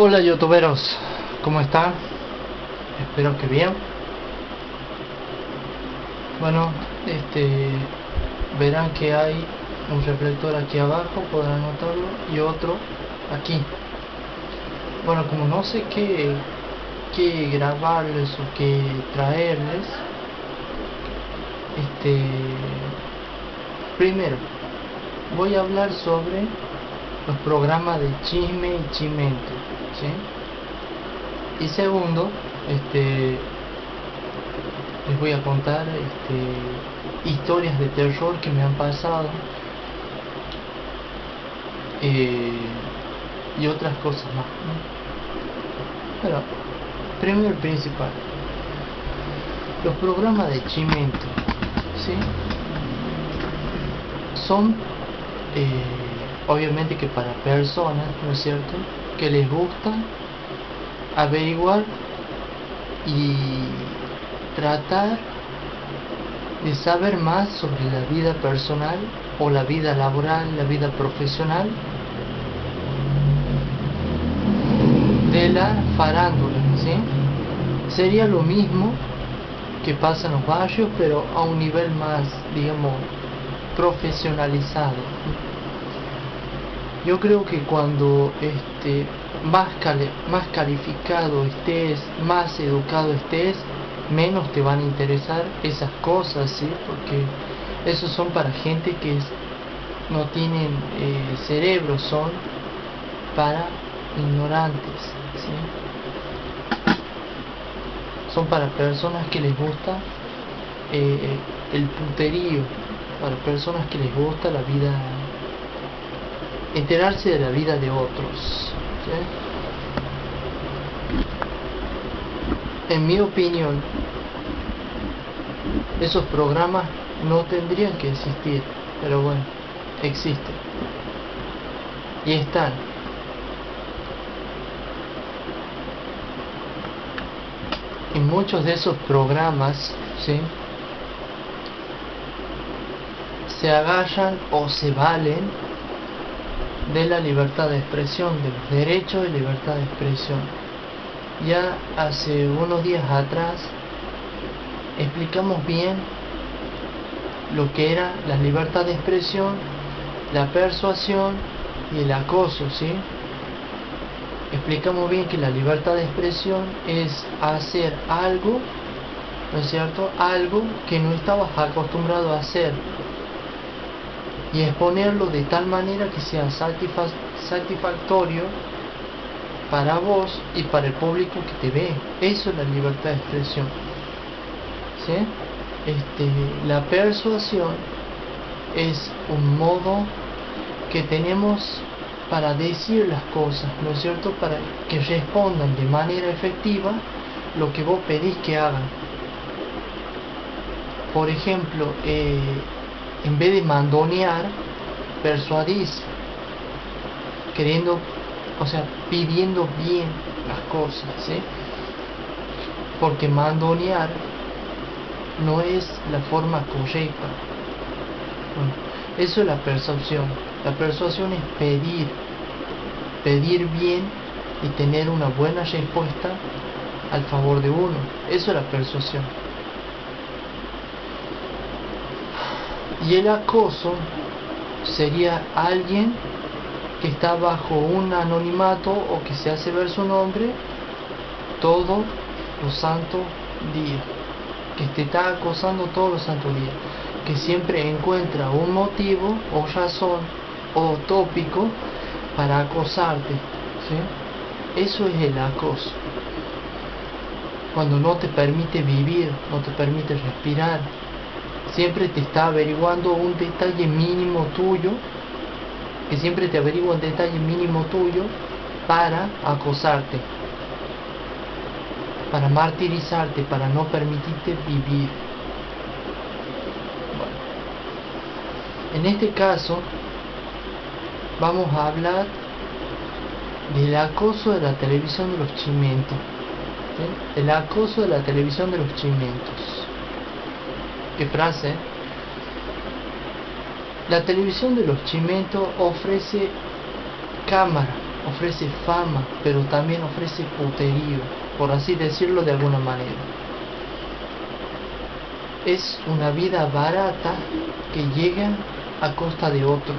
Hola youtuberos, ¿cómo están? Espero que bien. Bueno, este verán que hay un reflector aquí abajo, podrán notarlo, y otro aquí. Bueno, como no sé qué, qué grabarles o qué traerles, este primero voy a hablar sobre los programas de chisme y chimento y segundo este les voy a contar este, historias de terror que me han pasado eh, y otras cosas más pero primero principal los programas de chimento ¿sí? son eh, obviamente que para personas, ¿no es cierto?, que les gusta averiguar y tratar de saber más sobre la vida personal o la vida laboral, la vida profesional de la farándula, ¿sí? Sería lo mismo que pasa en los barrios, pero a un nivel más, digamos, profesionalizado yo creo que cuando este, más, más calificado estés, más educado estés, menos te van a interesar esas cosas, ¿sí? Porque esos son para gente que no tienen eh, cerebro, son para ignorantes, ¿sí? Son para personas que les gusta eh, el puterío, para personas que les gusta la vida enterarse de la vida de otros. En mi opinión, esos programas no tendrían que existir, pero bueno, existen. Y están. Y muchos de esos programas, ¿sí? Se agarran o se valen de la libertad de expresión, de los derechos de libertad de expresión. Ya hace unos días atrás explicamos bien lo que era la libertad de expresión, la persuasión y el acoso, ¿sí? Explicamos bien que la libertad de expresión es hacer algo, ¿no es cierto? Algo que no estabas acostumbrado a hacer, y exponerlo de tal manera que sea satisfactorio para vos y para el público que te ve. Eso es la libertad de expresión. Este, la persuasión es un modo que tenemos para decir las cosas, ¿no es cierto? Para que respondan de manera efectiva lo que vos pedís que hagan. Por ejemplo, eh, en vez de mandonear, persuadís, queriendo, o sea, pidiendo bien las cosas, ¿sí? Porque mandonear no es la forma correcta. eso es la persuasión. La persuasión es pedir, pedir bien y tener una buena respuesta al favor de uno. Eso es la persuasión. Y el acoso sería alguien que está bajo un anonimato o que se hace ver su nombre todos los santos días, que te está acosando todos los santos días, que siempre encuentra un motivo o razón o tópico para acosarte. Eso es el acoso. Cuando no te permite vivir, no te permite respirar, siempre te está averiguando un detalle mínimo tuyo, que siempre te averigua un detalle mínimo tuyo para acosarte, para martirizarte, para no permitirte vivir. en este caso vamos a hablar del acoso de la televisión de los chimentos. El acoso de la televisión de los chimentos qué frase. La televisión de los chimentos ofrece cámara, ofrece fama, pero también ofrece puterío, por así decirlo de alguna manera. Es una vida barata que llega a costa de otro,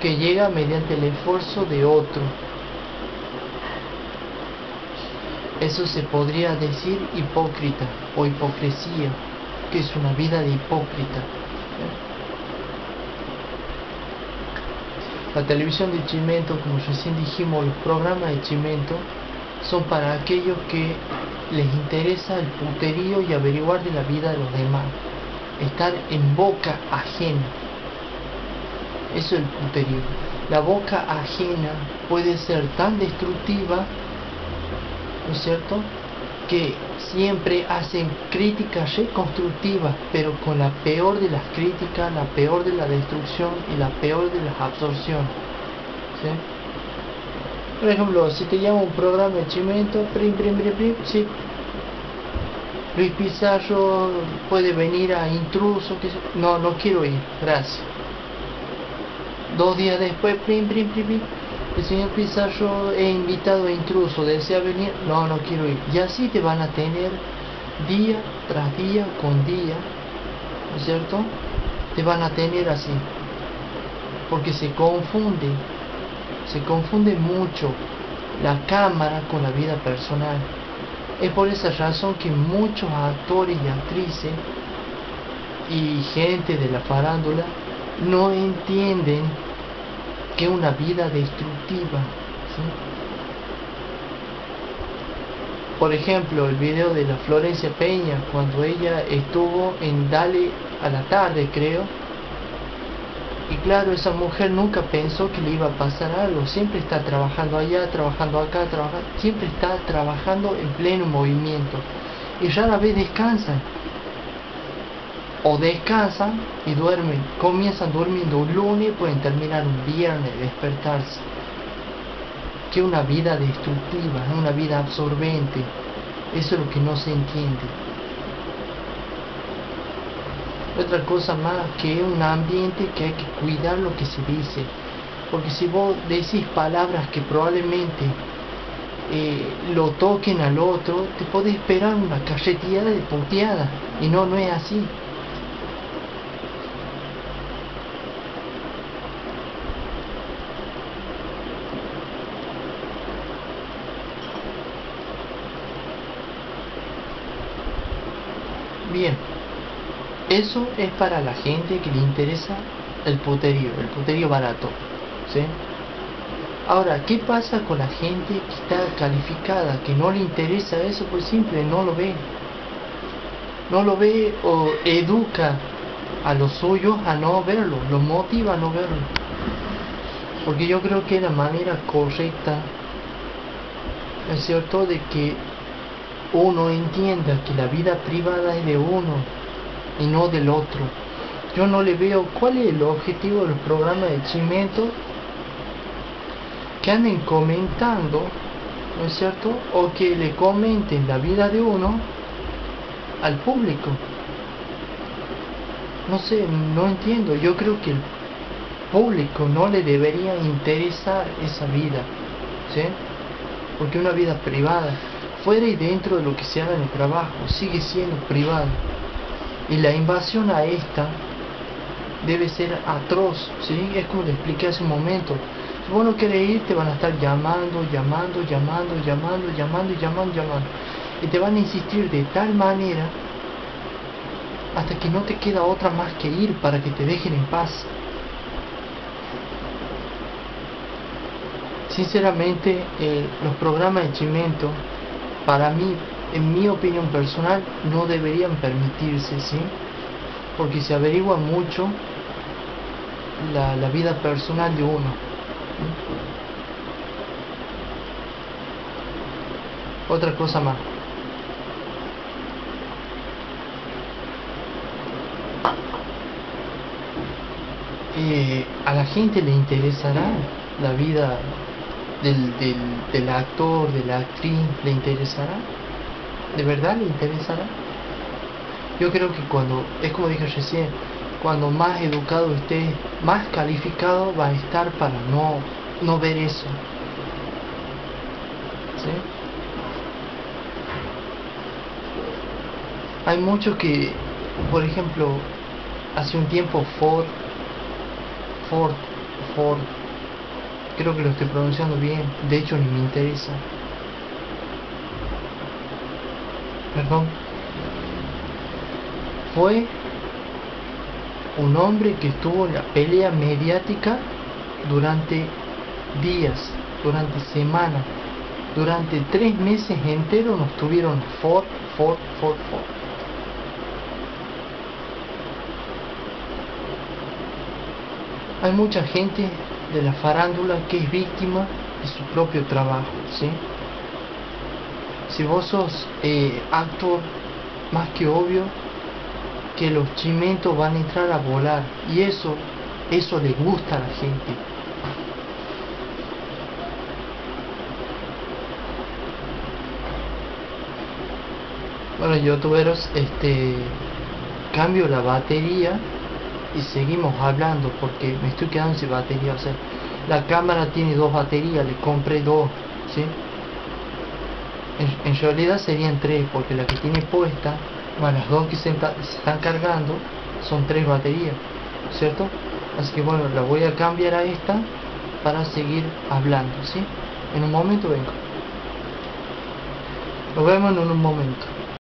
que llega mediante el esfuerzo de otro. Eso se podría decir hipócrita o hipocresía, que es una vida de hipócrita. La televisión de Chimento, como recién dijimos, los programas de Chimento son para aquellos que les interesa el puterío y averiguar de la vida de los demás. Estar en boca ajena. Eso es el puterío. La boca ajena puede ser tan destructiva, ¿no es cierto? Que siempre hacen críticas reconstructivas, pero con la peor de las críticas, la peor de la destrucción y la peor de las absorciones. Por ejemplo, si te llamo un programa de Chimento, prim, prim, prim, prim, sí. Luis Pizarro puede venir a intruso, no, no quiero ir, gracias. Dos días después, prim, prim, prim, prim el señor Pizarro he invitado a intruso, desea venir, no, no quiero ir. Y así te van a tener día tras día con día, ¿no es cierto? Te van a tener así. Porque se confunde, se confunde mucho la cámara con la vida personal. Es por esa razón que muchos actores y actrices y gente de la farándula no entienden que una vida destructiva. Por ejemplo, el video de la Florencia Peña, cuando ella estuvo en Dale a la tarde, creo. Y claro, esa mujer nunca pensó que le iba a pasar algo. Siempre está trabajando allá, trabajando acá, trabajando, siempre está trabajando en pleno movimiento. Y rara vez descansa o descansan y duermen, comienzan durmiendo un lunes y pueden terminar un viernes, despertarse. Que una vida destructiva, una vida absorbente, eso es lo que no se entiende. Otra cosa más que un ambiente que hay que cuidar lo que se dice, porque si vos decís palabras que probablemente eh, lo toquen al otro, te puede esperar una cacheteada de puteada, y no, no es así. Bien, eso es para la gente que le interesa el puterío, el puterío barato. ¿sí? Ahora, ¿qué pasa con la gente que está calificada, que no le interesa eso? Pues simple, no lo ve. No lo ve o educa a los suyos a no verlo, lo motiva a no verlo. Porque yo creo que la manera correcta, es cierto, de que uno entienda que la vida privada es de uno y no del otro. Yo no le veo cuál es el objetivo del programa de Chimento que anden comentando, ¿no es cierto? O que le comenten la vida de uno al público. No sé, no entiendo. Yo creo que el público no le debería interesar esa vida, ¿sí? Porque una vida privada fuera y dentro de lo que se haga en el trabajo, sigue siendo privado. Y la invasión a esta debe ser atroz, ¿sí? Es como le expliqué hace un momento. Si vos no querés ir, te van a estar llamando, llamando, llamando, llamando, llamando llamando, llamando. Y te van a insistir de tal manera hasta que no te queda otra más que ir para que te dejen en paz. Sinceramente, eh, los programas de Chimento para mí, en mi opinión personal, no deberían permitirse, ¿sí? Porque se averigua mucho la, vida personal de uno. Otra cosa más. Eh, a la gente le interesará la vida del, del, del actor, de la actriz, le interesará? ¿De verdad le interesará? Yo creo que cuando, es como dije recién, cuando más educado esté, más calificado va a estar para no no ver eso. ¿Sí? Hay muchos que, por ejemplo, hace un tiempo Ford, Ford, Ford, creo que lo estoy pronunciando bien, de hecho ni me interesa. Perdón. Fue un hombre que estuvo en la pelea mediática durante días, durante semanas, durante tres meses enteros nos tuvieron Ford, Ford, Ford, Ford. Hay mucha gente de la farándula que es víctima de su propio trabajo, ¿sí? Si vos sos eh, actor, más que obvio que los chimentos van a entrar a volar y eso, eso le gusta a la gente. Bueno, youtuberos, este cambio la batería y seguimos hablando porque me estoy quedando sin batería. O sea, la cámara tiene dos baterías, le compré dos, ¿sí? En, realidad serían tres porque la que tiene puesta, más las dos que se, se están cargando, son tres baterías, ¿cierto? Así que bueno, la voy a cambiar a esta para seguir hablando, ¿sí? En un momento vengo. Nos vemos en un momento.